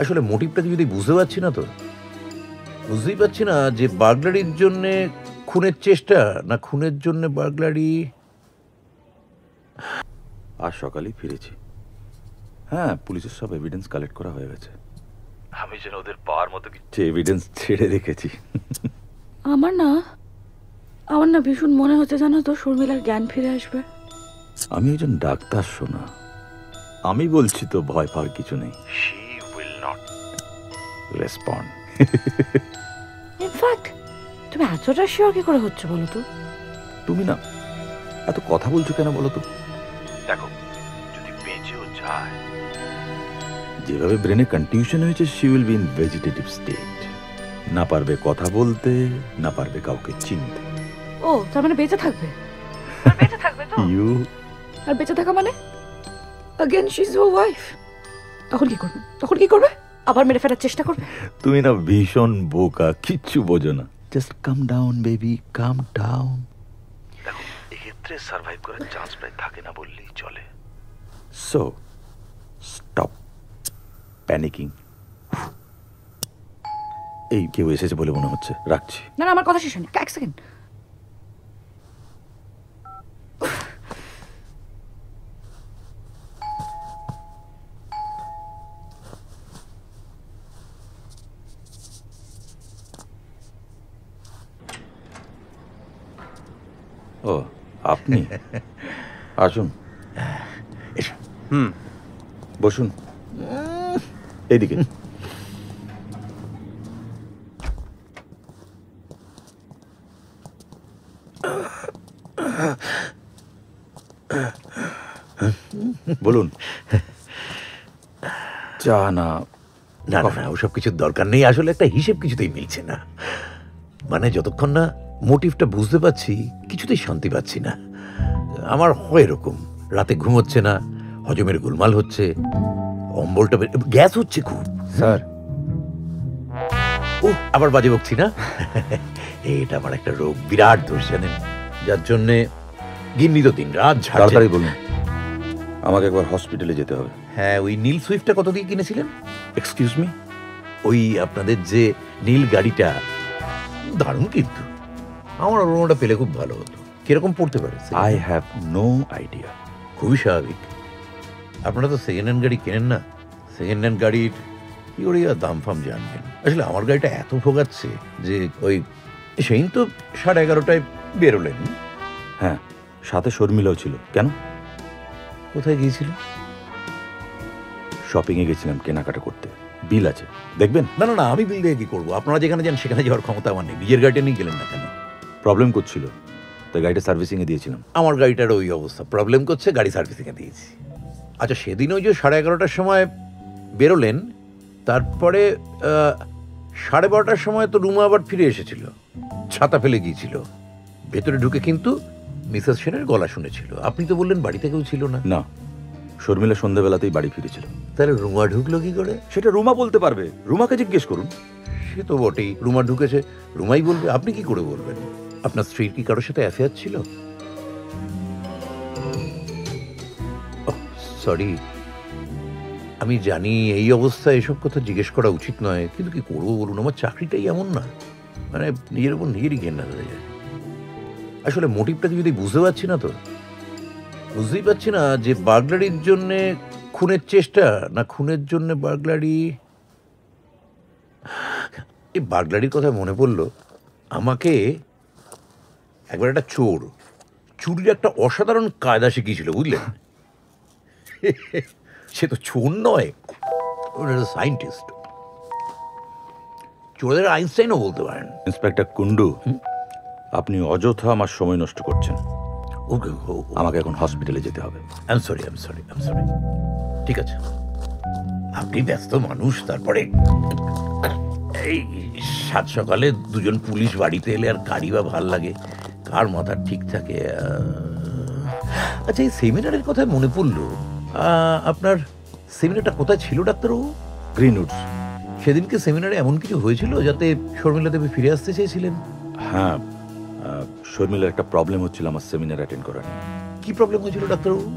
আসলে মোটিভটাকে যদি বুঝতে পারছি না তো। বুঝতেই পারছি না যে বার্গলারির জন্য খুনের চেষ্টা না খুনের জন্য বার্গলারি? আজ সকালেই ফিরেছি। হ্যাঁ পুলিশের সব এভিডেন্স কালেক্ট করা হয়ে গেছে। আমি যেন ওদের পাওয়ার মতো কিছু এভিডেন্স ছেড়ে রেখেছি আমার না আমার না ভীষণ মনে হচ্ছে জানো তো শর্মিলার জ্ঞান ফিরে আসবে। আমি একজন ডাক্তার শোনা আমি বলছি তো ভয় পাওয়ার কিছু নেই। not respond. ইনফ্যাক্ট তুমি এতটা শিওর কি করে হচ্ছে বলো তো? তুমি না এত কথা বলছো কেন বলো তো? দেখো যদি বেঁচেও যায়। যেভাবে ব্রেনে কনটিউশন হয়েছে she will be in vegetative state না পারবে কথা বলতে না পারবে কাউকে চিনতে। ও তার মানে বেঁচে থাকবে? বেঁচে থাকবে তো? ইউ আর বেঁচে থাকা মানে? Again she's your wife তখন কি করবে? তখন কি করবে? আবার মেরে ফেলার চেষ্টা করবে? তুমি না ভীষণ বোকা কিচ্ছু বোঝো না। Just calm down baby calm down দেখো এক্ষেত্রে সার্ভাইভ করার চান্স প্রায় থাকে না বললেই চলে। সো স্টপ প্যানিকিং এই কেউ এসেছে বলে মনে হচ্ছে। রাখছি। না না আমার কথা শেষ হয়নি। এক সেকেন্ড ও আপনি? আসুন। এসো। হুম। বসুন। এইদিকে। বলুন। চা না। না না না ওসব কিছুর দরকার নেই। আসলে একটা হিসেব কিছুতেই মিলছে না। মানে যতক্ষণ না মোটিভটা বুঝতে পারছি কিছুতেই শান্তি পাচ্ছি না। আমার হয় এরকম রাতে ঘুম হচ্ছে না হজমের গোলমাল হচ্ছে অম্বলটা গ্যাস হচ্ছে খুব। স্যার। ও আবার বাজে বকছি না? এটা আমার একটা রোগ বিরাট দোষ জানেন? যার জন্যে গিন্নি তো দিন রাত তাড়াতাড়ি বলুন। আমাকে একবার হসপিটালে যেতে হবে। হ্যাঁ ওই নীল সুইফটটা কত দিয়ে কিনেছিলেন? এক্সকিউজ মি ওই আপনাদের যে নীল গাড়িটা দারুণ কিন্তু। আমার ওটা পেলে খুব ভালো হতো। কীরকম পড়তে পারে আই হ্যাভ নো আইডিয়া খুবই স্বাভাবিক। আপনারা তো সেকেন্ড হ্যান্ড গাড়ি কেনেন না? সেকেন্ড হ্যান্ড গাড়ির কি করে দাম ফাম জানবেন? আসলে আমার গাড়িটা এত ভোগাচ্ছে যে ওই সেই তো সাড়ে এগারোটায় বেরোলেন। হ্যাঁ সাথে শর্মিলাও ছিল। কেন? কোথায় গিয়েছিল? শপিংয়ে গেছিলাম কেনাকাটা করতে। বিল আছে। দেখবেন? না না না আমি বিল দিয়ে কি করব? আপনারা যেখানে যান সেখানে যাওয়ার ক্ষমতা আমার নেই। নিজের গাড়িটা নিয়ে গেলেন না কেন? প্রবলেম করছিল তাই গাড়িটা সার্ভিসিংয়ে দিয়েছিলাম। আমার গাড়িটার ওই অবস্থা প্রবলেম করছে গাড়ি সার্ভিসিংয়ে দিয়েছি। আচ্ছা সেদিন ওই যে সাড়ে এগারোটার সময় বেরোলেন তারপরে সাড়ে বারোটার সময় তো রুমা আবার ফিরে এসেছিল ছাতা ফেলে গিয়েছিল। ভেতরে ঢুকে কিন্তু মিসেস সেনের গলা শুনেছিল। আপনি তো বললেন বাড়িতে কেউ ছিল না। না শর্মিলা সন্ধ্যাবেলাতেই বাড়ি ফিরেছিল। তাহলে রুমা ঢুকলো কি করে? সেটা রুমা বলতে পারবে। রুমাকে জিজ্ঞেস করুন। সে তো বটেই রুমা ঢুকেছে রুমাই বলবে আপনি কি করে বলবেন? আপনার স্ত্রীর কি কারোর সাথে অ্যাফেয়ার ছিল? সরি আমি জানি এই অবস্থায় এসব কথা জিজ্ঞেস করা উচিত নয়, কিন্তু কি করব বলুন? আমার চাকরিটাই এমন না। মানে নিজের উপর নিজেরই ঘেন্না হয়ে যায়। আসলে মোটিভটাকে যদি বুঝতে পারছি না তো? বুঝতেই পারছি না যে বার্গলারির জন্য খুনের চেষ্টা না খুনের জন্য বার্গলারি এই বার্গলারির কথা মনে পড়ল, আমাকে একবার একটা চোর। চুরির একটা অসাধারণ কায়দা শিখিয়েছিল বুঝলেন সে তো চোর নয় সায়েন্টিস্ট চোরের আইনস্টাইনও বলতে পারেন। ইন্সপেক্টর কুন্ডু আপনি অযথা আমার সময় নষ্ট করছেন। ওকে আমাকে এখন হসপিটালে যেতে হবে। I'm sorry I'm sorry I'm sorry ঠিক আছে। আপনি ব্যস্ত মানুষ তারপরে এই সাত সকালে দুজন পুলিশ বাড়িতে এলে আর গাড়ি বা ভালো লাগে? কার মাথা ঠিক থাকে? আচ্ছা এই সেমিনারের কথায় মনে পড়ল আপনার সেমিনারটা কোথায় ছিল ডাক্তারবাবু? গ্রিনউডস। সেদিনকে সেমিনারে এমন কিছু হয়েছিল যাতে শর্মিলা দেবী ফিরে আসতে চেয়েছিলেন? হ্যাঁ শর্মিলার একটা প্রবলেম হচ্ছিল আমার সেমিনার অ্যাটেন্ড করা নিয়ে কি প্রবলেম হয়েছিল ডাক্তারবাবু?